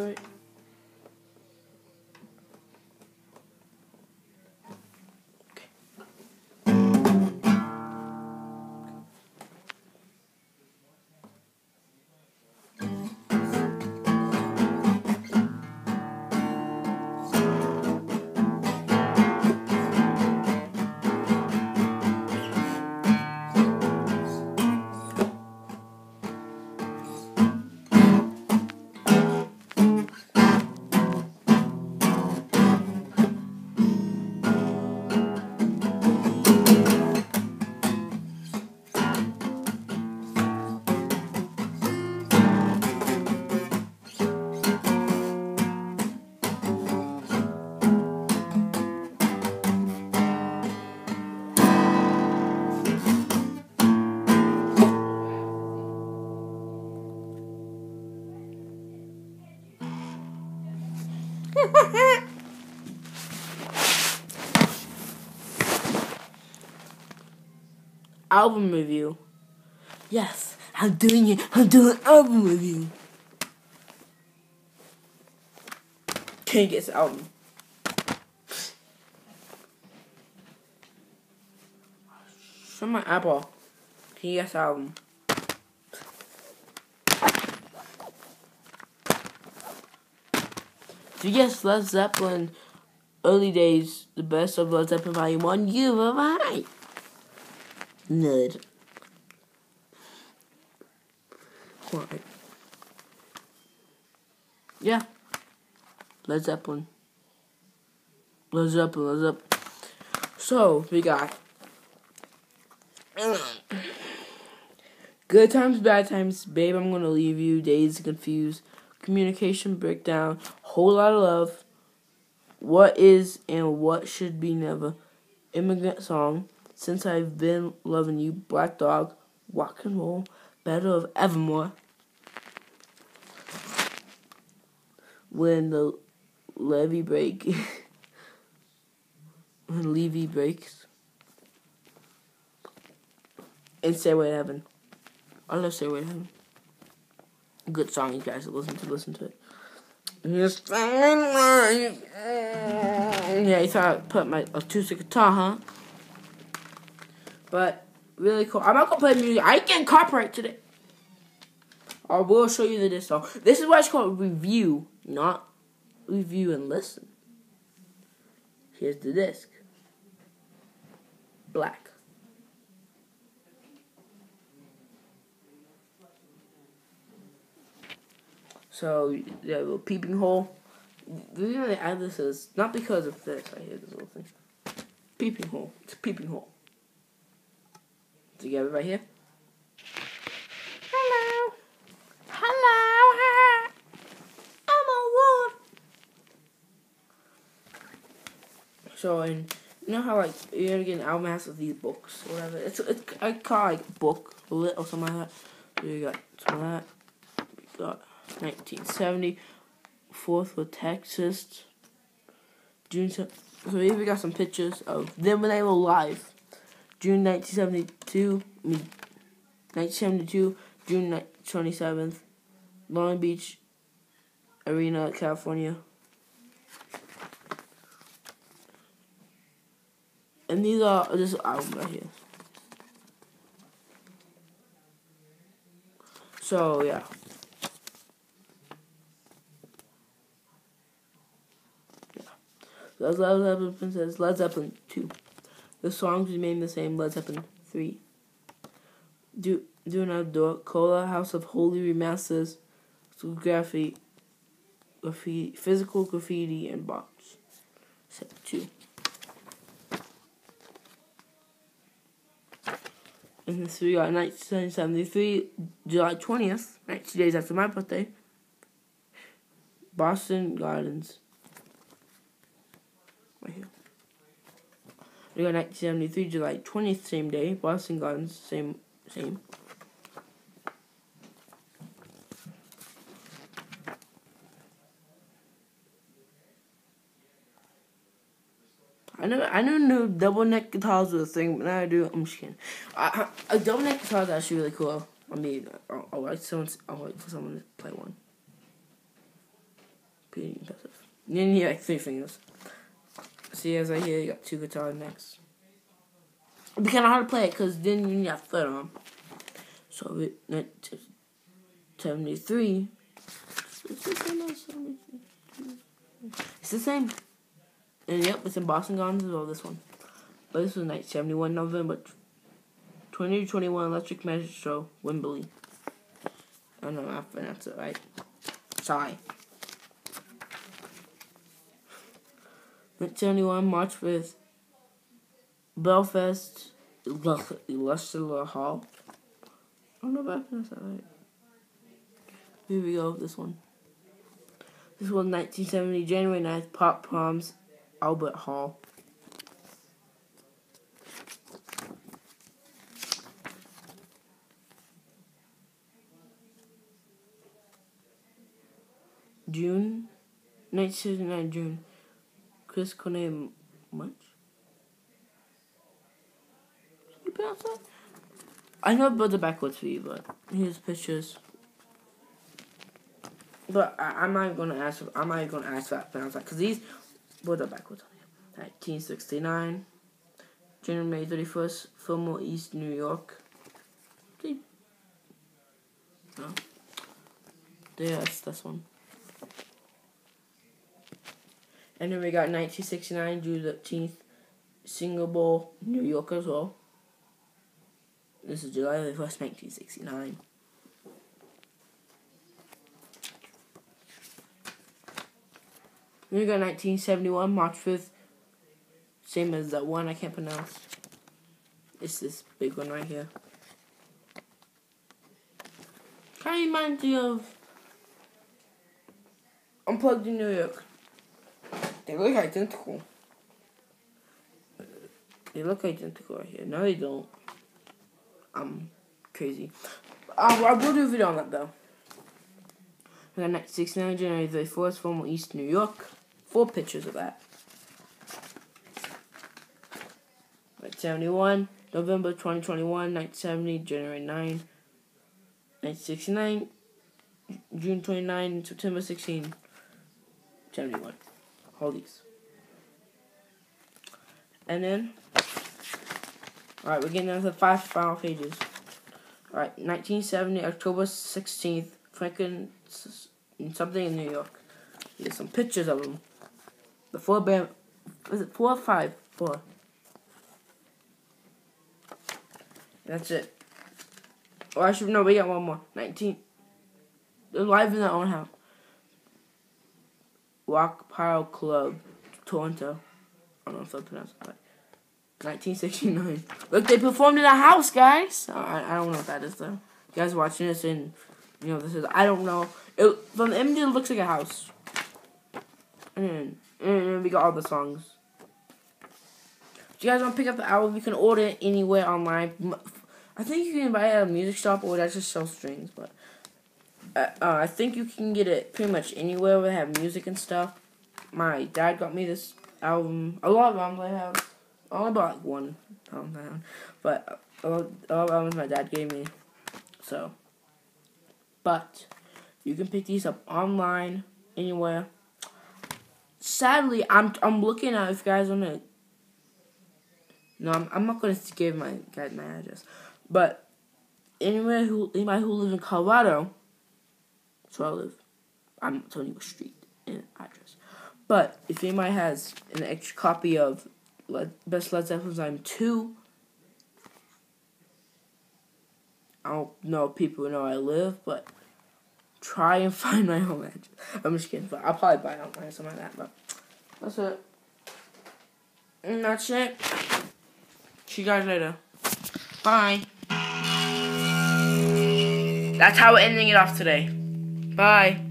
right. Album review. Yes, I'm doing it. I'm doing album review. Can you guess the album? Show my apple. Can you guess album? Do you guess Led Zeppelin early days, the best of Led Zeppelin Volume 1? You were right. Nerd. Right. Yeah. Led Zeppelin. Led Zeppelin, Led Zeppelin. So, we got Good times, bad times, babe, I'm gonna leave you, Dazed Confused, communication breakdown, whole lot of love, what is and what should be never, immigrant song, since I've been loving you, black dog, rock and roll, battle of Evermore. When the levee break, when levee breaks, and Stairway to Heaven. I love Stairway to Heaven. Good song, you guys. Listen to listen to it. Yeah, you thought I put my acoustic guitar, huh? But really cool. I'm not gonna play music. I can copyright today. I will show you the disc. This is why it's called review, not review and listen. Here's the disc. Black. So yeah, little peeping hole. The reason they add this is not because of this. I hear this little thing. Peeping hole. It's a peeping hole. Together right here. Hello. Hello. I'm a wolf. So and you know how like you're gonna get an album with these books or whatever. It's it's I call like book lit or something like that. So you got some of that. We got 1970. Fourth with Texas. June. So here we got some pictures of them when they were live. June 1972. 1972. June 27th. Long Beach Arena, California. And these are this album right here. So yeah. Yeah. Led Zeppelin Presence, Led Zeppelin 2. The songs remain the same, Led Zeppelin 3. Do Do Not Door, Coda, House of Holy Remasters, Graffiti, graffiti, Physical Graffiti, and Box. Set 2. And this we got 1973, July 20th, 90 days after my birthday. Boston Gardens. Right here. We got 1973, July 20th, same day. Boston Gardens, same, same. I know I never knew double neck guitars was a thing, but now I do. I'm just kidding. A double neck guitar is actually really cool. I mean, I'll someone, I'll wait for someone to play one. Pretty impressive. You need like three fingers. See, as I hear, you got two guitar necks. It'd be kind of hard to play it because then you a third arm. So, it, 73. It's the same as 73. It's the same. And yep, it's in Boston Gardens as well, this one. But this was night 71 November 2021 Electric Magic Show, Wembley. I don't know I pronounced it right. Sorry. 1971 March with Belfast Leicester Hall. I don't know if I pronounced that right. Here we go, this one. This was 1970, January 9th, Pop Proms, Albert Hall. June, 1979, June. Chris Cornell Munch? Can you pronounce that? I know about the backwards for you, but here's pictures. But I, am not gonna ask. I'm not gonna ask that pronounce that because these were the backwards. 1969, January 31st, Fillmore East, New York. Okay. No. Yes, this one. And then we got 1969, June 13th, Singapore, New York as well. This is July 1st, 1969. Then we got 1971, March 5th. Same as that one I can't pronounce. It's this big one right here. Kind of reminds me of Unplugged in New York. They look identical. They look identical right here. No, they don't. I'm crazy. I, I will do a video on that though. We got 69 January 34th from East New York. Four pictures of that. Right, 71 November 2021, 1970, January 9, 1969, June 29, September 16, 71. All these. And then, alright, we're getting the five final pages. Alright, 1970, October 16th, Franklin, something in New York. Here's some pictures of him. The four band, was it four or five? Four. That's it. Oh, I should know. We got one more. 19. They're live in their own house. Rock Pile Club, Toronto. I don't know if I pronounced it right. 1969. Look, they performed in a house, guys. I, I don't know what that is, though. You guys watching this and, you know, this is, I don't know. It, from the image, it looks like a house. And, and we got all the songs. If you guys want to pick up the album, you can order it anywhere online. I think you can buy it at a music shop or that just sells strings, but uh, uh, I think you can get it pretty much anywhere where they have music and stuff. My dad got me this album. A lot of albums I have. I only bought like one album, but a lot, a lot of albums my dad gave me. So, but you can pick these up online anywhere. Sadly, I'm I'm looking at if guys wanna. No, I'm, I'm not gonna give my guys my address, but anywhere who anybody who lives in Colorado that's where I live. I'm not telling you a street and address. But if anybody has an extra copy of Best Led Zeppelin I'm 2, I don't know if people know I live, but try and find my home address. I'm just kidding, but I'll probably buy it online or something like that, but that's it. And that's it. See you guys later. Bye. That's how we're ending it off today. Bye.